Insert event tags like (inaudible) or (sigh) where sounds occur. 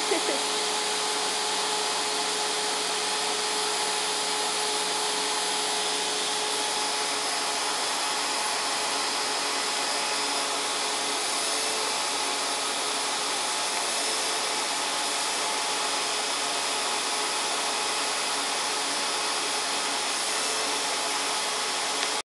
sí. (laughs)